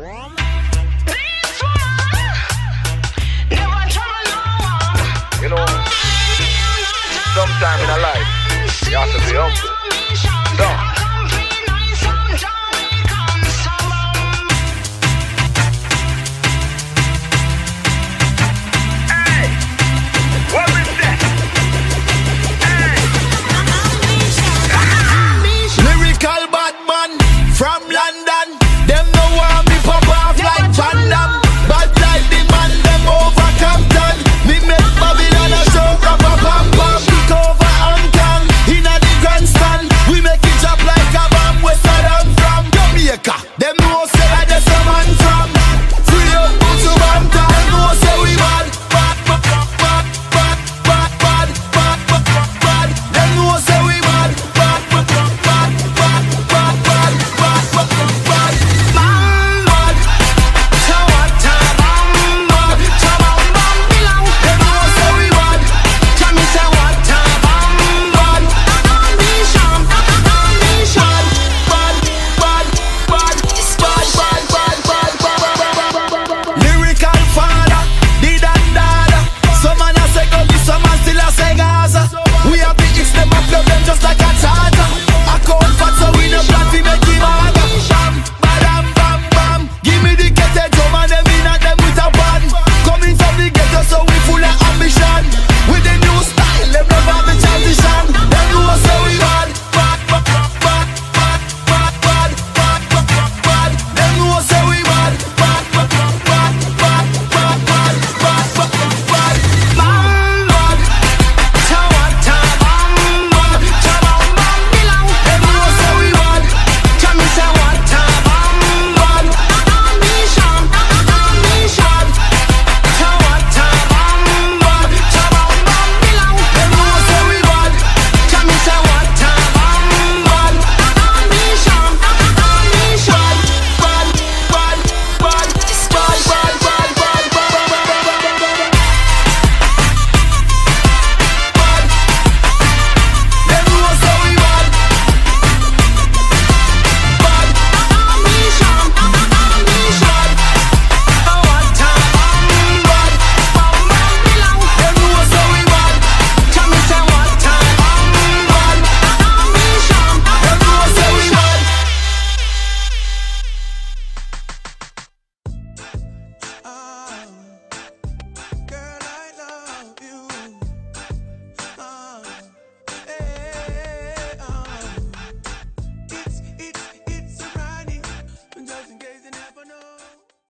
You know, sometime in a life, you have to be humble. So,